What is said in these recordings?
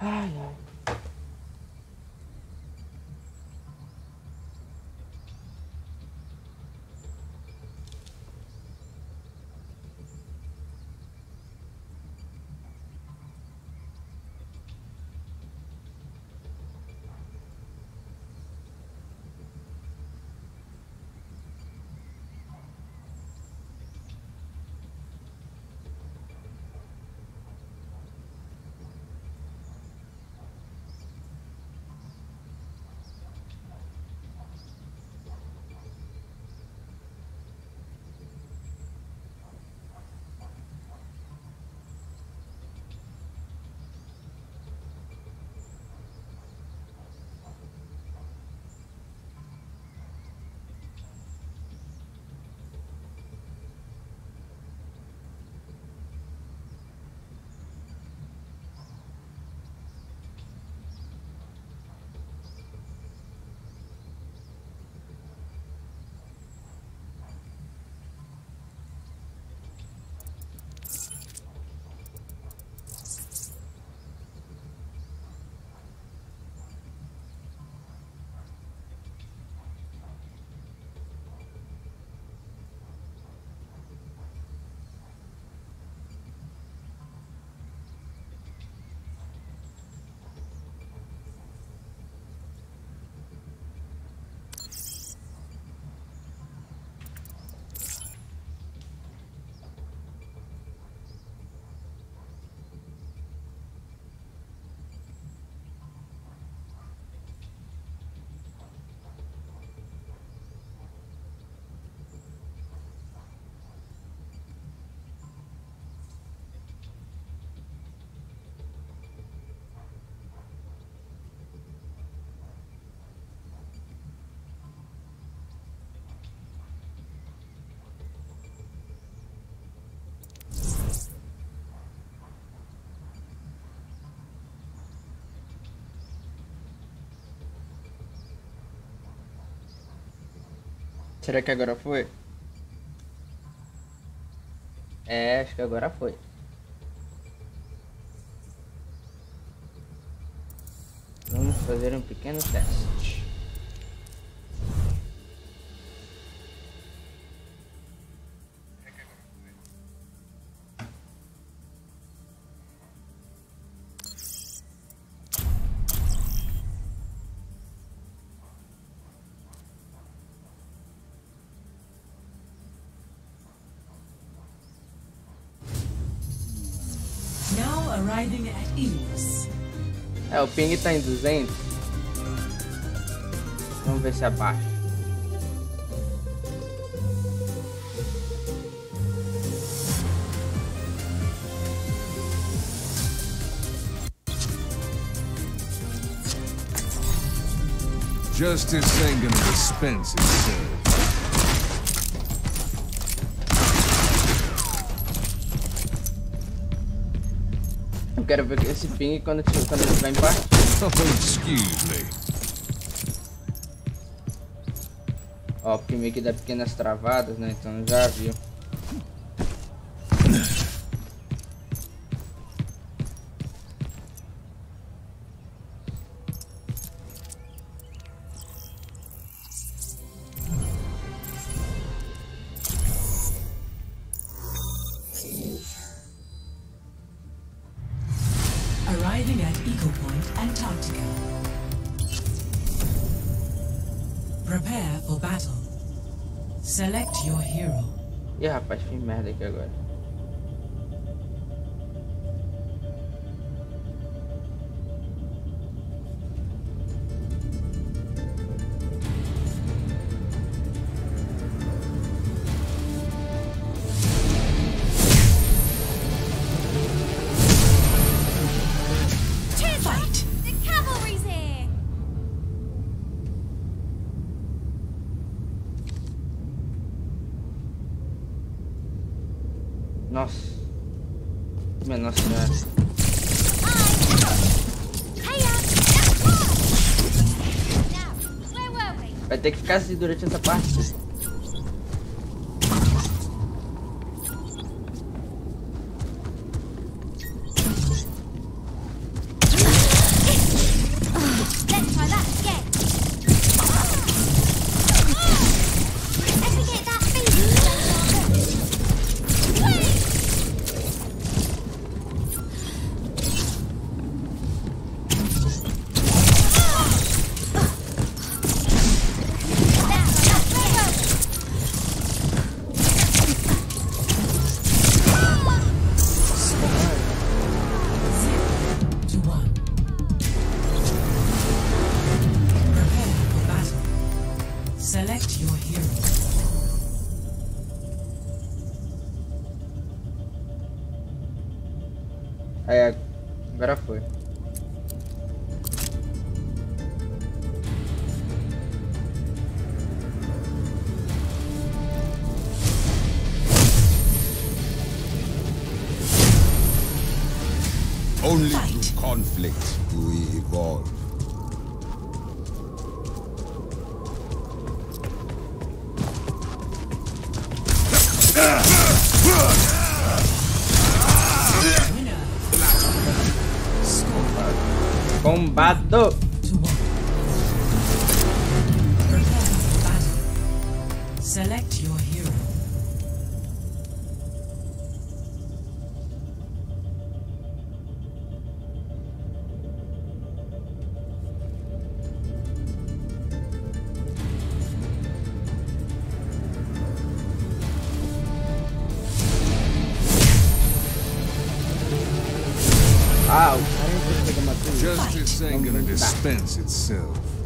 Ai, ai. Será que agora foi? É, acho que agora foi. Vamos fazer um pequeno teste. É, o ping tá em 200. Vamos ver se abaixa. Justice ain't gonna dispense itself. Quero ver esse ping quando, quando ele estiver em parte. Oh, excuse me. Ó, porque meio que dá pequenas travadas, né? Então já viu. Select your hero. Ih, rapaz, fiz merda aqui que ficar assim durante essa parte. Conflict we evolve.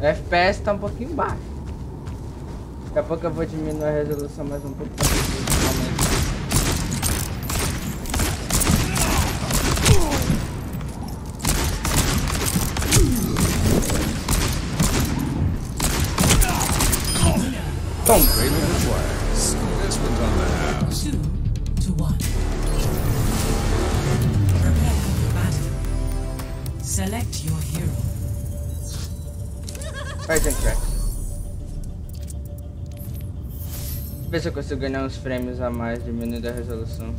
O FPS tá um pouquinho baixo. Daqui a pouco eu vou diminuir a resolução mais um pouco consigo ganhar uns frames a mais, diminuindo a resolução.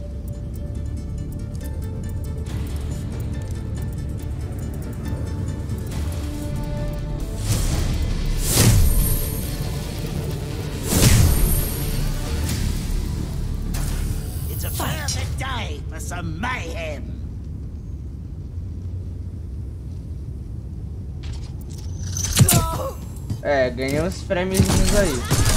It's a perfect day for some mayhem. É, ganhei uns frames aí.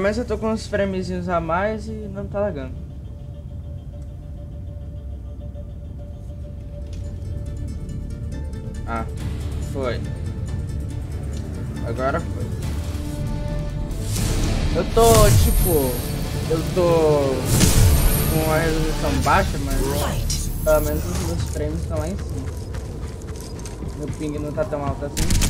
Pelo menos eu tô com uns framezinhos a mais e não tá lagando. Ah, foi. Agora foi. Eu tô, tipo, eu tô com a resolução baixa, mas pelo menos os meus frames estão lá em cima. Meu ping não tá tão alto assim.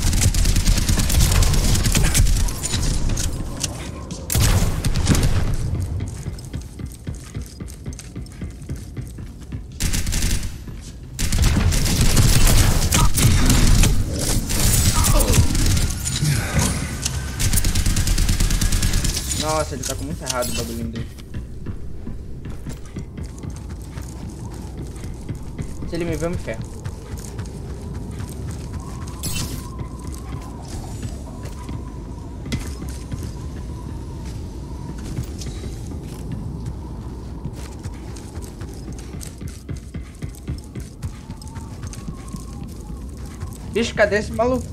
Nossa, ele tá com muito errado o bagulhinho dele. Se ele me ver, eu me ferro. Bicho, cadê esse maluco?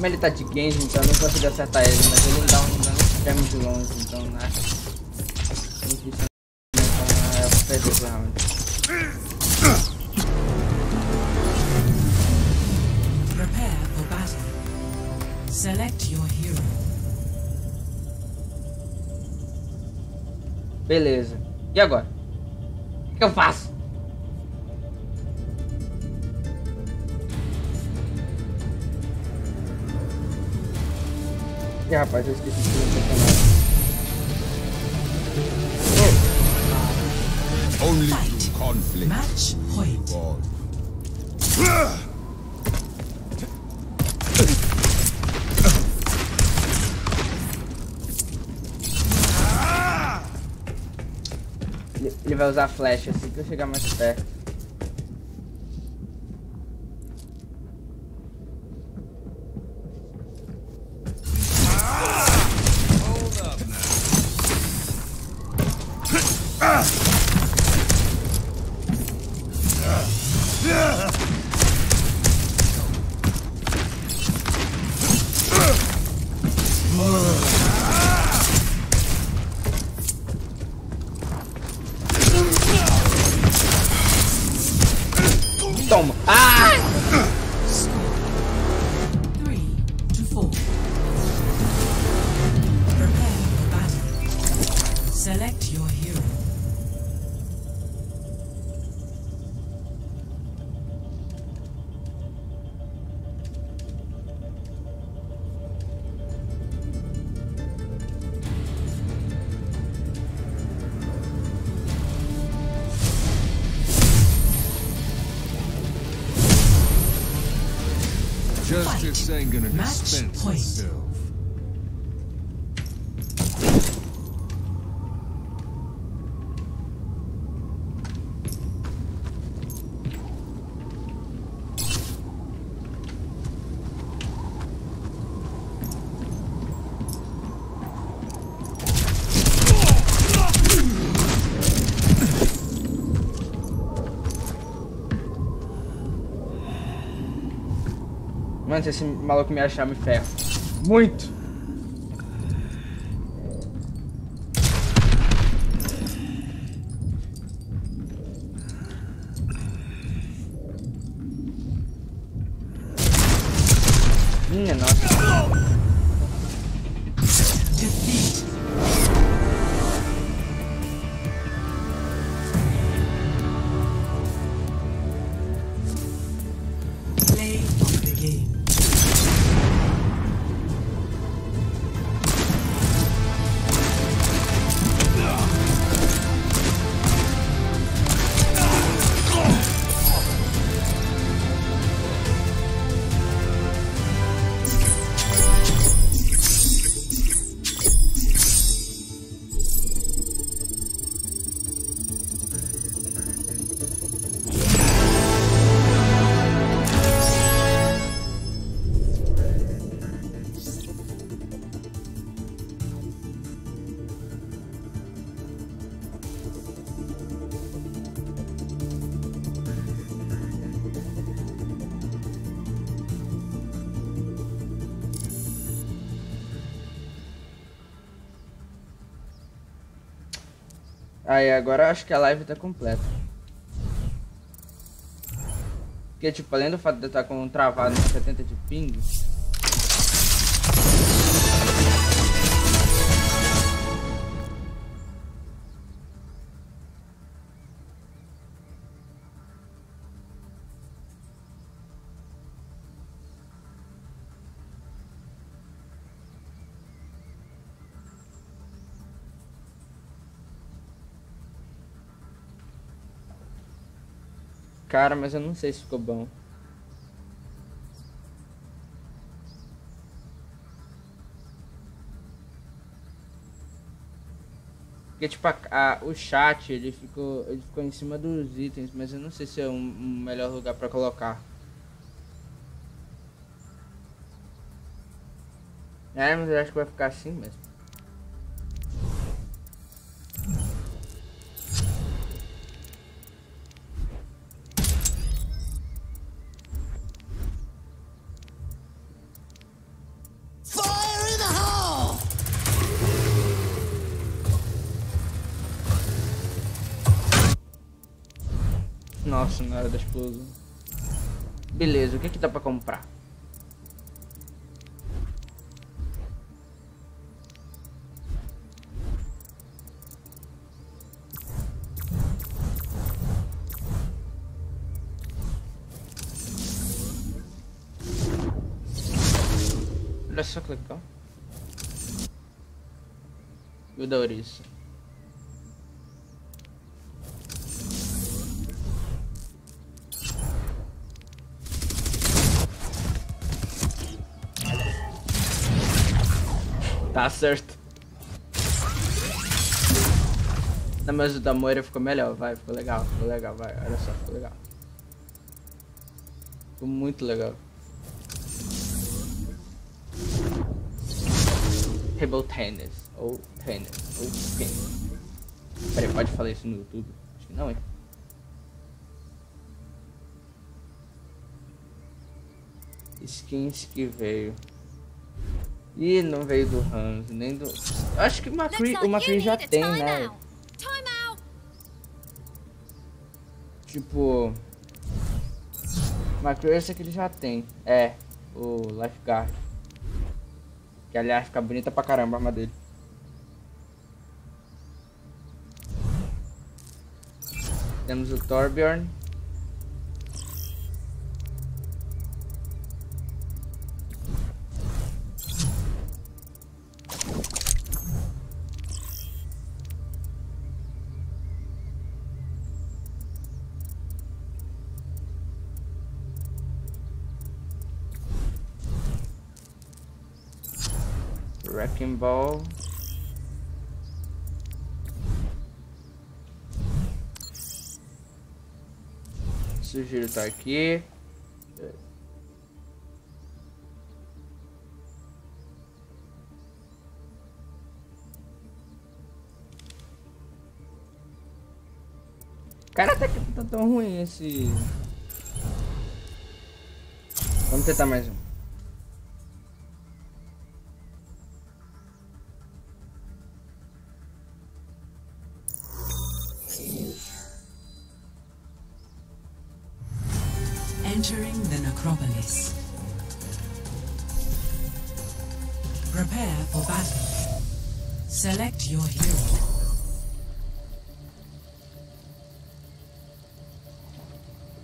Como ele tá de Genji, então eu não consigo acertar ele, mas ele dá um dano extremo de longe, então né? Então é, perder round. Prepare for battle. Select your hero. Beleza. E agora? O que eu faço? Ih, rapaz, eu esqueci de o personagem. Only through conflict Match point. ele vai usar flecha assim que eu chegar mais perto. Ain't gonna Match dispense point. Mano, se esse maluco me achar, me ferro. Muito! Aí, agora acho que a live tá completa. Porque, tipo, além do fato de eu estar com um travado no 70 de ping, cara, mas eu não sei se ficou bom. Porque, tipo, a, a- o chat, ele ficou, ele ficou em cima dos itens, mas eu não sei se é um, um melhor lugar pra colocar. É, mas eu acho que vai ficar assim mesmo. Explosão. Beleza, o que que dá pra comprar? Olha só que legal. E o da Tá certo. Não, mas o da Moira ficou melhor, vai, ficou legal, ficou legal, vai, olha só, ficou legal. Ficou muito legal. Table tennis, ou tennis, ou tennis. Peraí, pode falar isso no YouTube? Acho que não, hein? Skins que veio. Ih, não veio do Hans, nem do. Acho que o like o you já tem, né? Tipo. Macri esse aqui ele já tem. É, o Lifeguard. Que aliás fica bonita pra caramba a arma dele. Temos o Torbjorn. Wrecking Ball. Sugiro tá aqui. Cara, até que tá tão ruim esse. Vamos tentar mais um. Necropolis. Prepare for battle. Select your hero.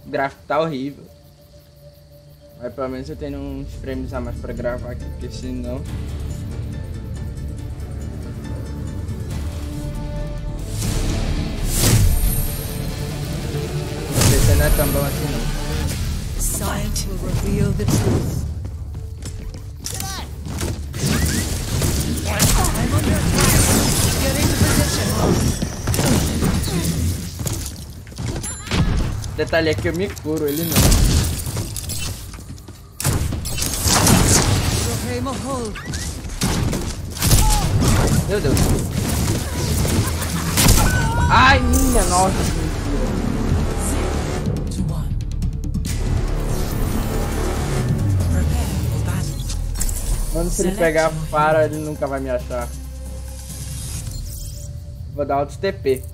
O gráfico tá horrível. Mas pelo menos eu tenho uns frames a mais pra gravar aqui, porque senão. O PC não é tão bom assim não. Science will reveal the truth. I'm under attack. Get into position. Detalhe é que eu me curo, ele não. Meu Deus. Ai, minha nossa, Mano, se ele pegar para, ele nunca vai me achar. Vou dar outro TP.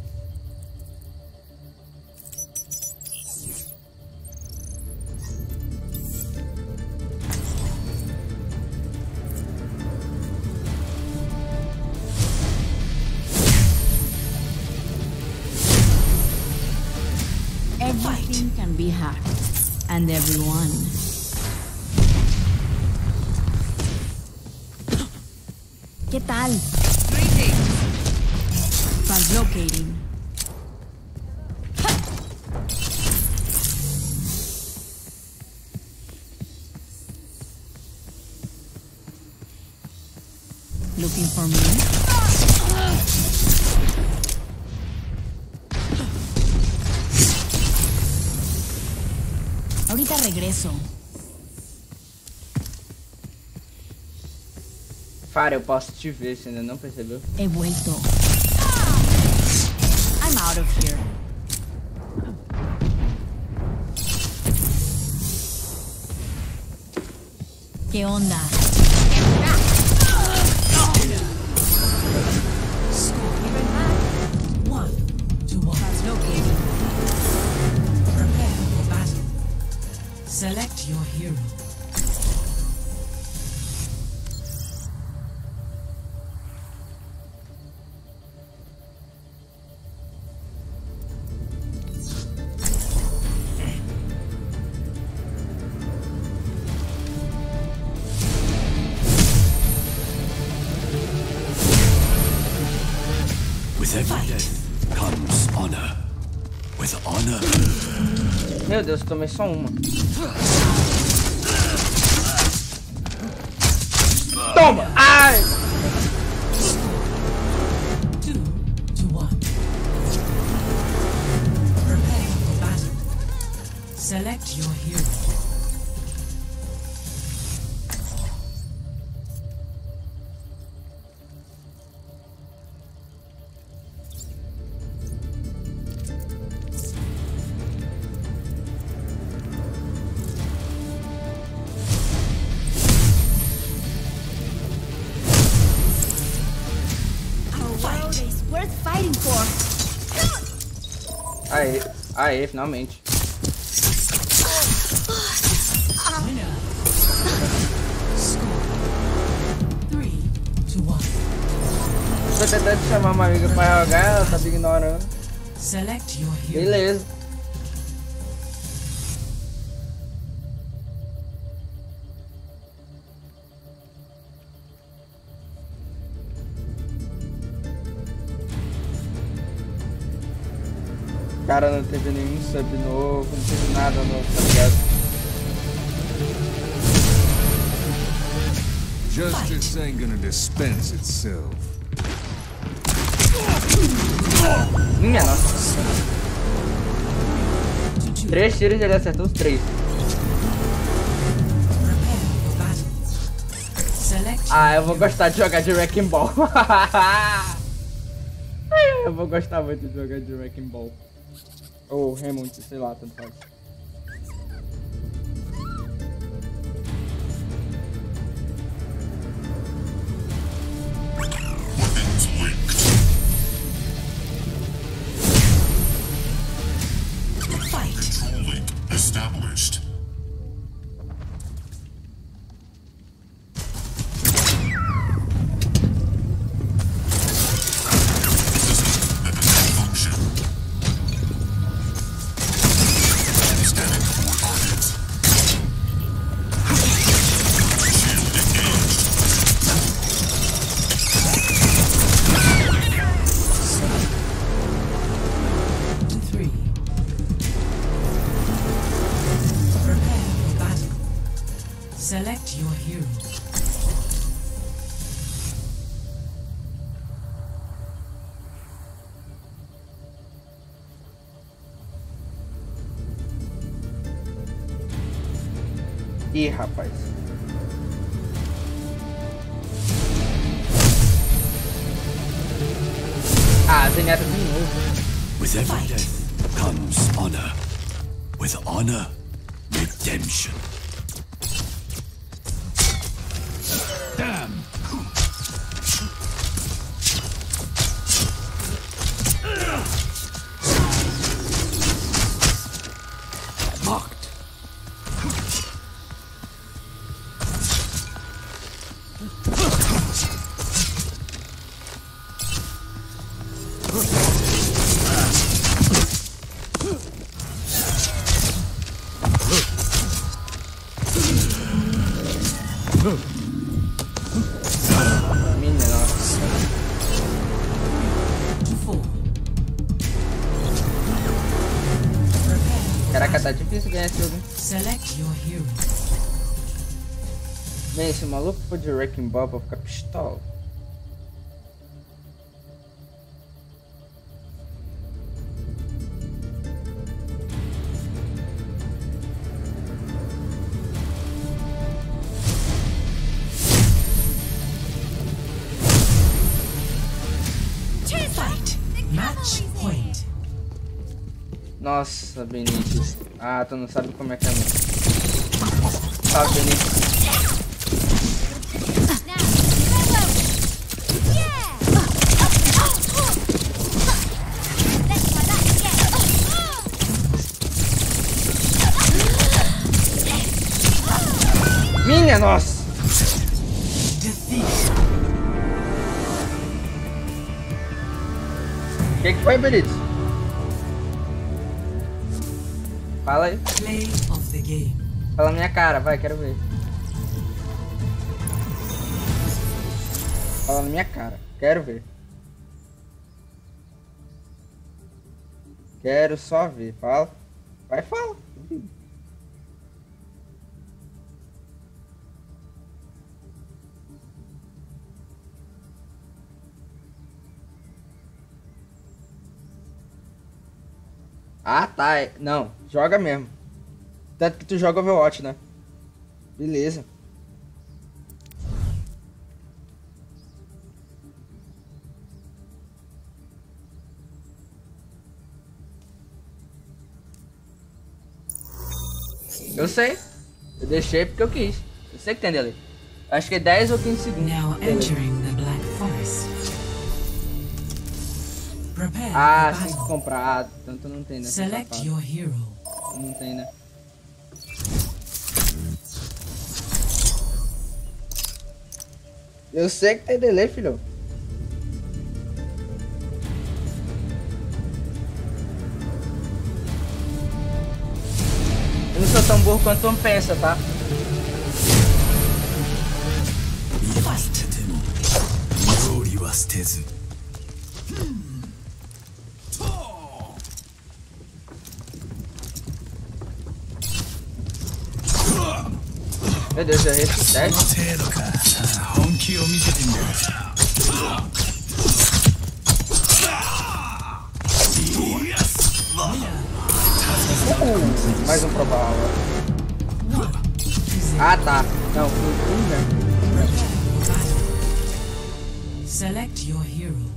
Looking for me? Ahorita regreso. Fara, eu posso te ver, você ainda não percebeu? He vuelto. I'm out of here. ¿Qué onda? Meu Deus, tomei só uma. Toma! Aê, finalmente. Tô tentando chamar uma amiga pra jogar, ela tá me ignorando. Beleza. Cara, não teve nenhum sub novo, não teve nada novo, tá ligado? Justice ain't gonna dispense itself. Minha nossa. Três tiros e ele acertou os três. Ah, eu vou gostar de jogar de Wrecking Ball. eu vou gostar muito de jogar de Wrecking Ball. Ou Hammond, sei lá, tanto faz. Ih, rapaz. Ah, zenhada de novo. with every death comes honor. With honor, redemption. tá difícil ganhar esse jogo. Select your hero. Bem, esse maluco foi de Wrecking Ball pra ficar pistola. Match point. Nossa, Benítez. Ah, tu não sabe como é que é try that again. Minha nossa! Que, que foi, Benítez? Fala aí. Fala na minha cara, vai, quero ver. Fala na minha cara, quero ver. Quero só ver, fala. Vai, fala. Ah, tá. é- Não, joga mesmo. Tanto que tu joga Overwatch, né? Beleza. Eu sei. Eu deixei porque eu quis. Eu sei que tem delay. Acho que é 10 ou 15 segundos. Now entering Ah, tem que comprar. Ah, tanto não tem, né? Select your hero. Não tem, né? Eu sei que tem delay, filhão. Eu não sou tão burro quanto tu pensa, tá? 見 Meu Deus, eu errei por. Uh, mais um pro bala. Ah tá. Não, foi? Né? Select your hero.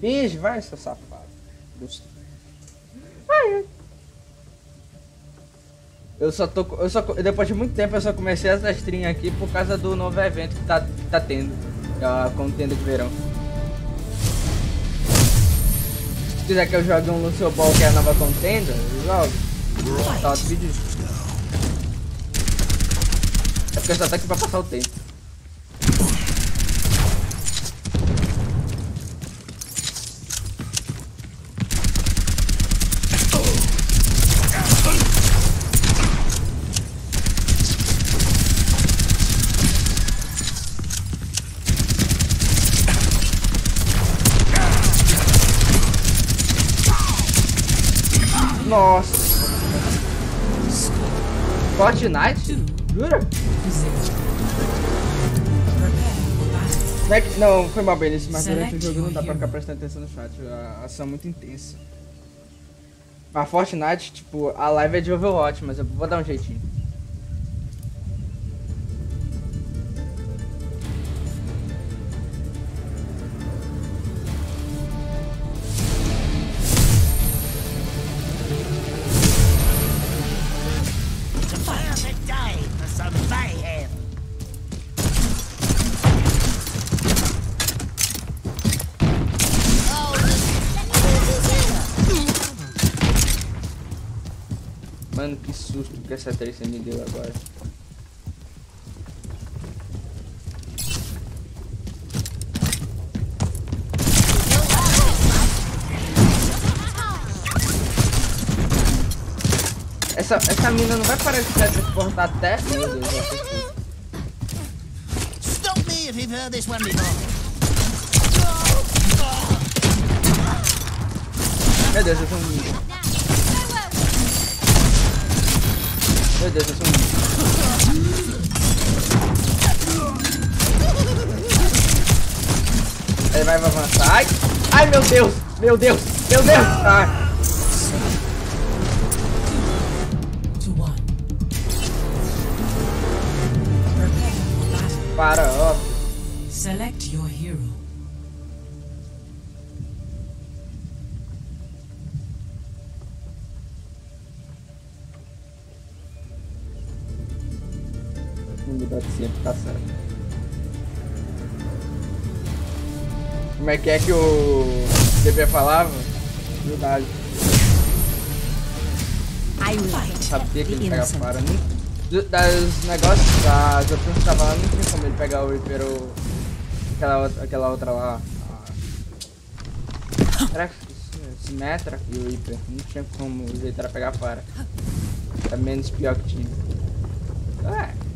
Bicho, vai, seu safado. Ai, ah, é. Eu só tô. Eu só, depois de muito tempo eu só comecei essa stream aqui por causa do novo evento que tá, que tá tendo. é A contenda de verão. Se quiser que eu jogue um Lucio Ball que é a nova contenda, eu jogo. Tá vídeo. É porque eu só tô aqui pra passar o tempo. Nossa. Fortnite? Jura? Não, é foi mal Benício, mas durante o jogo não dá pra ficar prestando atenção no chat. A ação é muito intensa. A Fortnite, tipo, a live é de Overwatch, mas eu vou dar um jeitinho. Que essa 3 me deu agora. Essa, essa mina não vai parar de transportar até. Meu Deus. Stop me if you've heard this one before. Meu Deus, eu sou um Meu Deus, eu sou um. Ele vai avançar. Ai, ai meu Deus, meu Deus, meu Deus. Ai. Como é que é que o DB falava? Verdade. Sabia que ele pega innocent. fora. Não, do- das negócios, das opções que tava lá, não tinha como ele pegar o Reaper ou aquela outra, aquela outra lá. A... Será que Simetra e o Reaper? Não tinha como o era pegar fora. É menos pior que tinha. É.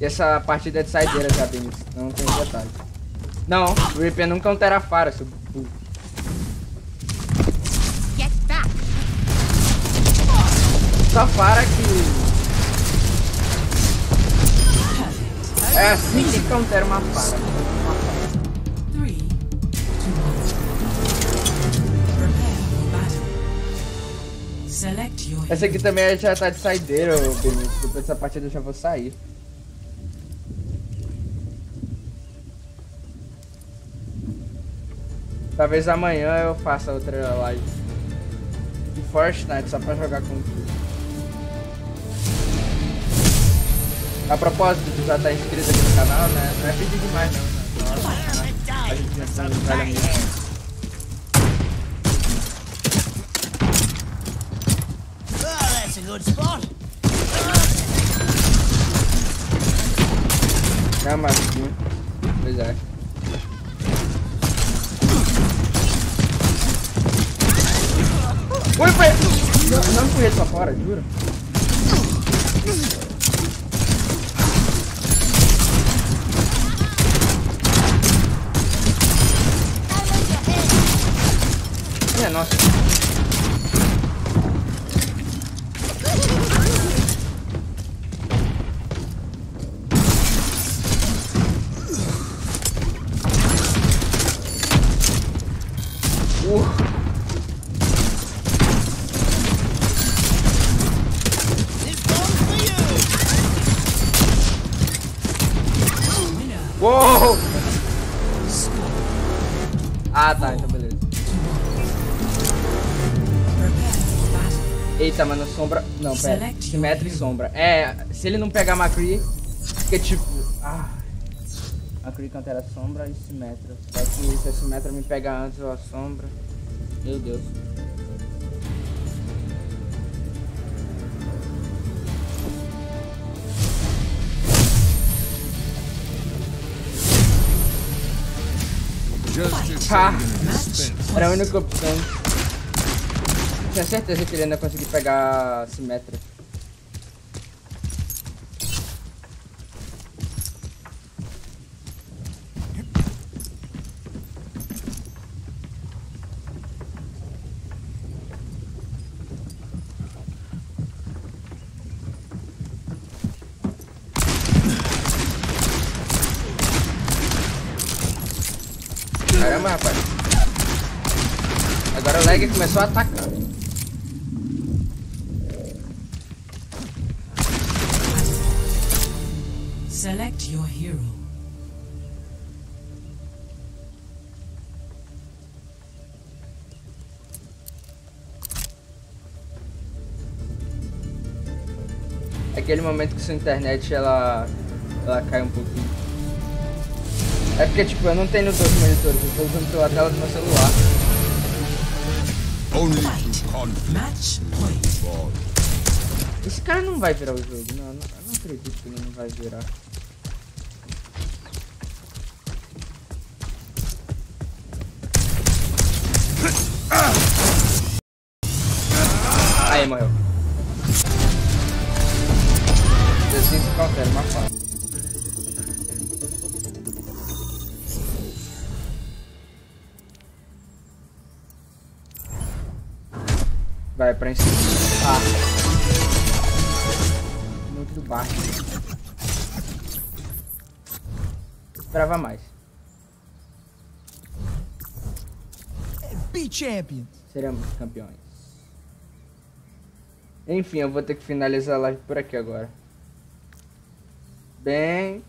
E essa partida é de saideira já, Denis. Não tem detalhe. Não, o Reaper nunca é um Terafara, seu burro. Get back! Só para que. É assim que countera uma your Essa aqui também já tá de saideira, ô Benito. Depois dessa partida eu já vou sair. Talvez amanhã eu faça outra live. De Fortnite, só pra jogar com. A propósito, tu já tá inscrito aqui no canal, né? Não é pedir demais não, né? Nossa, Well, a gente some no velho amigo. That's a good spot. É uma massinha. Pois é. Ui, foi! Não, não fui pra fora, juro. Minha nossa. Pera. E sombra. É, se ele não pegar Macri, fica tipo. Ah. Macri cantera sombra e Simetra. Só que se a Simetra me pegar antes ou a sombra. Meu Deus. Ah. Era a única opção. Tinha certeza que ele ainda conseguir pegar Simetra. Caramba, rapaz. Agora o lag começou a atacar. Aquele momento que sua internet ela, ela cai um pouquinho. É porque tipo, eu não tenho dois monitores, eu tô usando pela tela do meu celular. Esse cara não vai virar o jogo, não, eu não, eu não acredito que ele não vai virar. Aí, pra. Muito baixo. Esperava mais. Be champions. Seremos campeões. Enfim, eu vou ter que finalizar a live por aqui agora. Bem,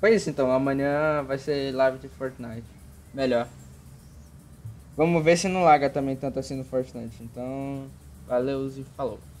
foi isso então. Amanhã vai ser live de Fortnite. Melhor. Vamos ver se não laga também tanto assim no Fortnite. Então, valeu e falou.